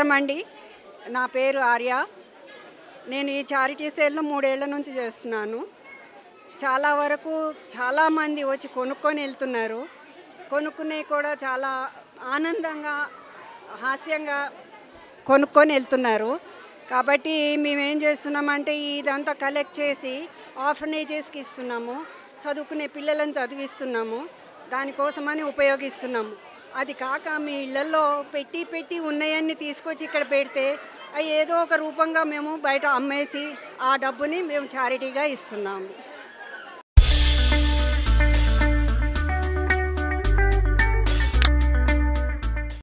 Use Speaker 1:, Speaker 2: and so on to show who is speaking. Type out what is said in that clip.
Speaker 1: నమస్కారం అండి నా పేరు ఆర్య. నేను ఈ చారిటీ సేల్ను మూడేళ్ళ నుంచి చేస్తున్నాను. చాలా వరకు చాలామంది వచ్చి కొనుక్కొని వెళ్తున్నారు. కొనుక్కునే కూడా చాలా ఆనందంగా హాస్యంగా కొనుక్కొని వెళ్తున్నారు. కాబట్టి మేమేం చేస్తున్నామంటే ఇదంతా కలెక్ట్ చేసి ఆర్ఫనేజెస్కి ఇస్తున్నాము. చదువుకునే పిల్లలను చదివిస్తున్నాము. దానికోసమని ఉపయోగిస్తున్నాము. అది కాక మీ ఇళ్ళల్లో పెట్టి పెట్టి ఉన్నాయన్ని తీసుకొచ్చి ఇక్కడ పెడితే అవి ఏదో ఒక రూపంగా మేము బయట అమ్మేసి ఆ డబ్బుని మేము చారిటీగా ఇస్తున్నాము.